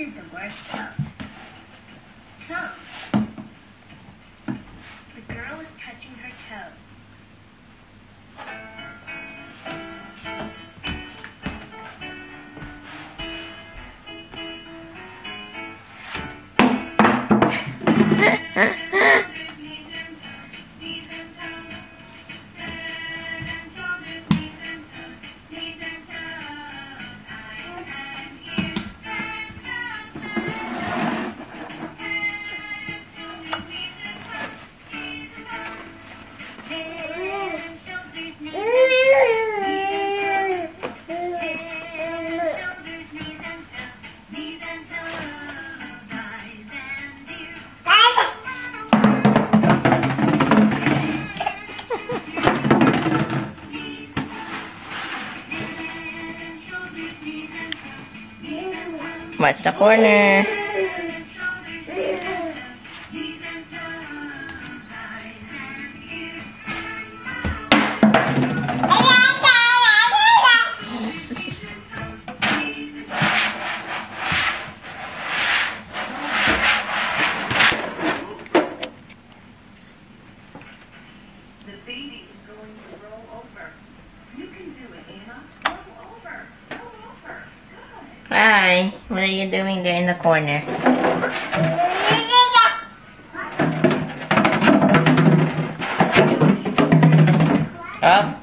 or toes? Toes. The girl is touching her toes. Watch the corner. The baby is going to roll over. Hi, what are you doing there in the corner? Up.